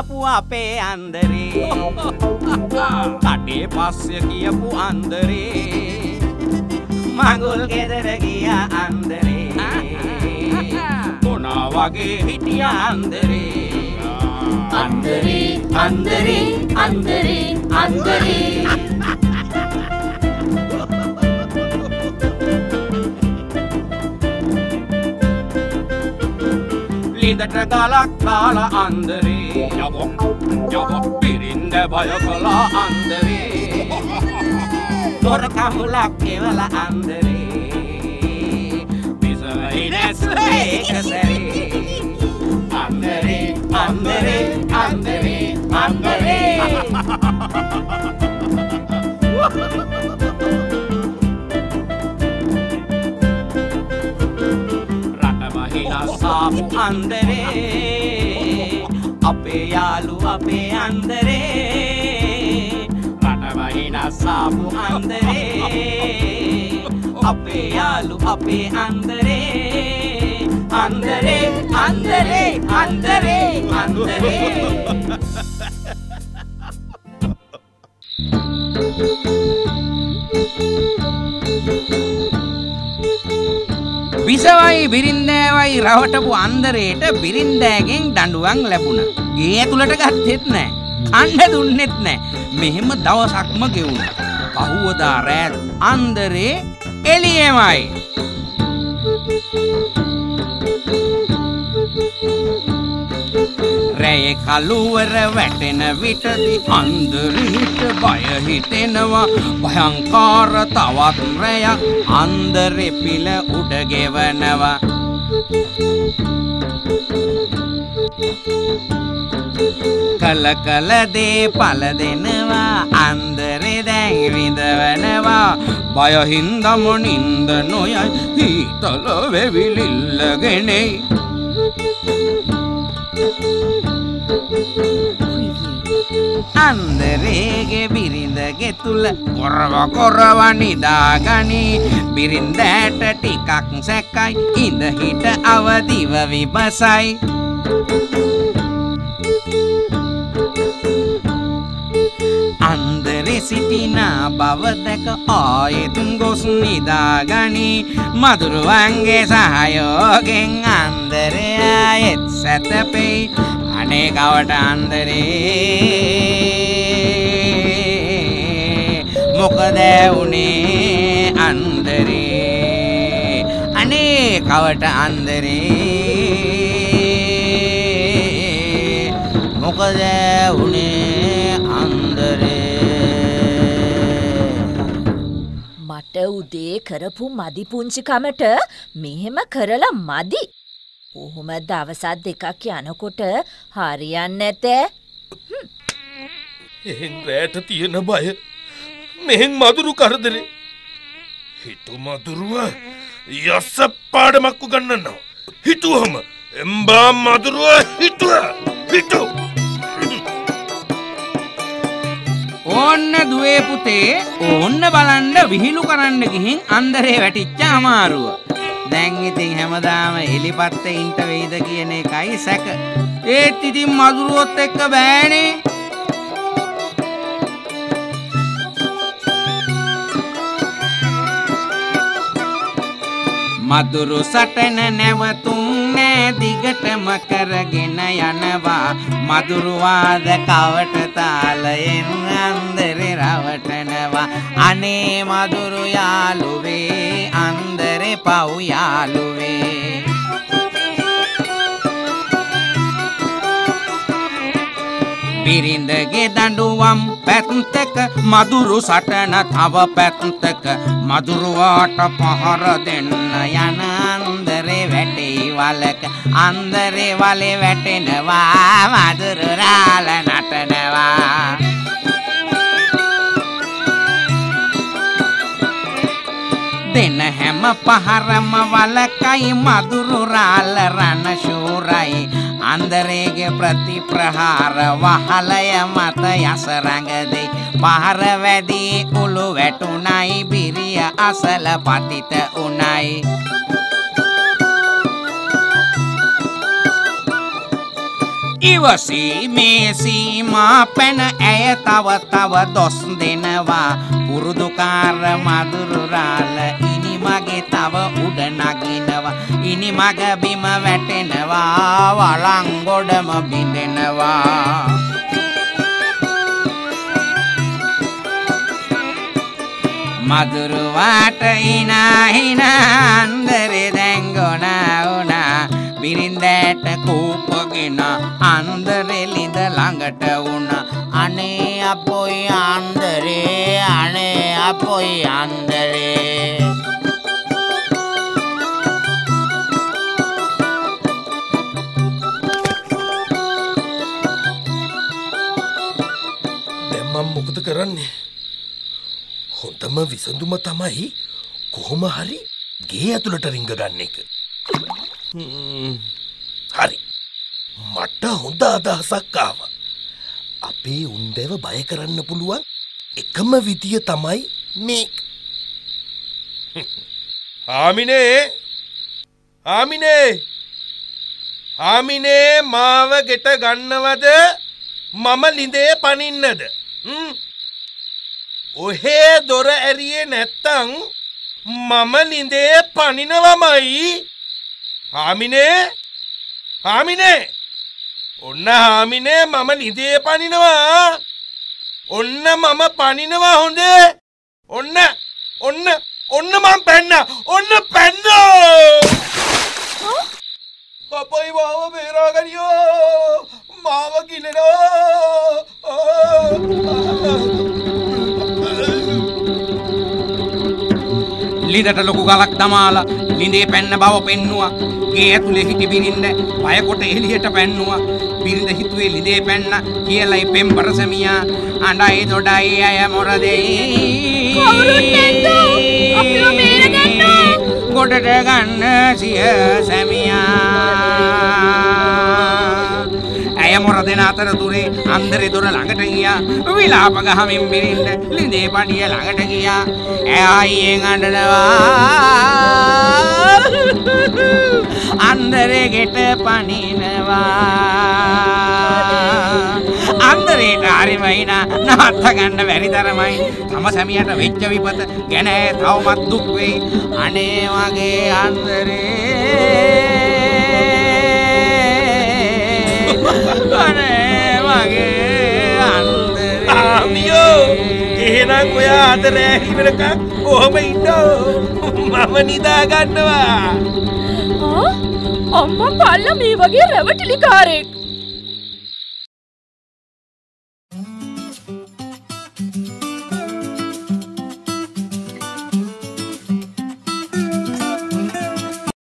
ආපු අපේ අන්දරේ. කටේ පස්සය කියපු අන්දරේ. මඟුල් ගෙදර ගිය අන්දරේ. මොනා වගේ හිටිය අන්දරේ? අන්දරේ අන්දරේ අන්දරේ අන්දරේ. ලිදට ගලක් කාල අන්දරේ Jag var, jag var pirinde bajokala anderi Torkahulak kevala anderi. Bizöines lékezeri Anderi, anderi, anderi, anderi. Ratava hina saapu anderi. අපේ අන්දරේ? රටමහිනස්සාපු අන්දරේ. අපේ යාලු අපේ අන්දරේ. අන්දරේ අන්දරේ අන්දරේ අන්දරේ. විසවයි බිරින්දෑවයි රවටපු අන්දරේට බිරින්දෑගෙන් දඩුවන් ලැබුණ. ගේ ඇතුළට ගත්තෙත් නෑ. කණ්ඩ දුන්නෙත් නෑ. මෙහෙම දවසක්ම ගෙවුණ. පහුවදා රෑත් අන්දරේ එලියමයි. රැය කළුවර වැටෙන විටදි අන්දරහිට බය හිතෙනවා? භයංකාර තවත් රැයක් අන්දරෙ පිල උඩගෙවනවා කල කල දේ පල දෙනවා. අන්දරෙ දැන් විඳවනවා බයහින්දම නින්ද නොයයි. හීතල වෙවිලිල්ලගෙනෙයි. අන්දරේගේ බිරිඳගෙ තුළ කොරව කොරව නිදාගනි. බිරින්දෑට ටිකක් සැකයි ඉඳ හිට අවදිව විබසයි අන්දරෙ සිටිනා බව දැක ආයෙත් ගොස් නිදාගනි. මදුරුවන්ගේ සහයෝගෙන් අන්දරය ආයෙත් සැතපෙයි. අනේ කවට අන්දරේ. මොකද වුණේ අන්දරේ? අනේ කවට අන්දරේ. මොකද වුණේ අන්දරේ? මට උදේ කරපු මදි පුංචිකමට මෙහෙම කරලා මදි. කොහොම දවසත් දෙකක් යනකොට හරියන්න ඇතෑ එහෙන් රෑට තියෙන බය. මෙහෙන් මදුරු කරදරේ. හිටු මදුරුව යස්ස පාඩමක්කු ගන්නන්නවා හිතුවහම එම්බා මදුරුව හිතුව හිටු. ඕන්න දුවේ පුතේ ඕන්න බලන්න විහිළු කරන්න ගිහින් අන්දරේ වැටිච්ච අමාරුව. දැන් ඉතින් හැමදාම එලිපත්තේ ඉන්ට වෙයිද කියන එකයි සැක. ඒත් ඉතින් මදුරුවොත් එක්ක බෑනේ. මදුරු සටන නැවතුම් නෑ දිගටම කරගෙන යනවා මදුරුවාද කවට තාලයෙන් අන්දරෙ රවටනවා අනේ මදුරු යාළුවේ අන්දරෙ පව් යාළුවේ. බිරිඳගේ දඬුවම් පැත්තක මදුරු සටන තව පැත්තක මදුරුවාට පහර දෙන්න යන අන්දරේ වැටේ වලක. අන්දරේ වලේ වැටෙනවා මදුරු රාල හැම පහරම වලකයි මදුරු රාල රණ ශූරයි. අන්දරේගේ ප්‍රතිප්‍රහාර වහලය මත යසරඟදෙයි. පහර වැදී උළු වැටුනයි බිරිය අසල පතිත උනයි ඉවසී මේ සීමා පැන ඇය තව තව දොස් දෙනවා. පුරුදුකාර මදුරුරාල ඉනි මගේ තව උඩ නගිනවා. ඉනි මග බිම වැටෙනවා. වලංගොඩම බිඳෙනවා. මදුරුවාට ඉනාහිනා අන්දරේ දැංගොනා වුණා. බිරින්දෑට කූපගෙන අන්දරේ ලිඳ ළඟට වුණා. අනේ අපොයි අන්දරේ අනේ අපොයි කරන්නේ? හොඳම විසඳුම තමයි කොහොම හරි ගේ ඇතුළට රිංග ගන්න එක. හ්ම්, හරි. මට හොඳ අදහසක් ආව. අපේ උන්දැව බය කරන්න පුළුවන් එකම විදිය තමයි මේ හාමිනේ හාමිනේ හාමිනේ මාව ගෙට ගන්නවද? මම ලිඳේ පනින්නද? හ්ම්? ඔහේ දොර ඇරියේ නැත්තං මම ලිඳේ පනිනවමයි. හාමිනේ හාමිනේ ඔන්න හාමිනේ මම ලිඳේ පනිනවා. ඔන්න මම පනිනවා හොඳේ. ඔන්න ඔන්න ඔන්න මං පැන්න ඔන්න පැන්න! අපයි මාව බේරාගනියෝ මාව කිලෙනවා ලිඳට ලොකු ගලක් දමාලා ලිඳේ පැන්න බව පෙන්නවා. ගේ ඇතුලේ හිටි බිරින්ද බයකොට එළියට පැන්නවා. බිරිඳ හිතුවේ ලිඳේ පැන්න කියලයි පෙම්බර සැමියා. අඬයි දොඩයි අය මොරදෙයි කවුරුත් නැද්දෝ? අපිව බේරගන්නෝ. ගොඩට ගන්න සිය සැමියා ඇය මොර දෙන අතරතුරේ අන්දරේ දොර ළඟට ගියා. විලාප ගහමින් බිරින්ද ලිඳේ පඩිය ළඟට ගියා. ඇය ආයියෙන් අඬනවා? අන්දරේ ගෙට පනිනවා. අන්දරේට හරිමයින නවත්ත ගන්න බැරි තරමයි. තම සැමියට වෙච්ච විපත ගැන තවමත් දුක් වෙයි. අනේ වගේ අන්දරේ අනේ වගේ අන්දරේ ආමියෝ එහෙනම් ඔයා අද රෑ ඉවරකම් කොහොම ඉන්නෝ මම නිදාගන්නවා අම්මා පල්ල මේ වගේ රැවටිලිකාරෙක්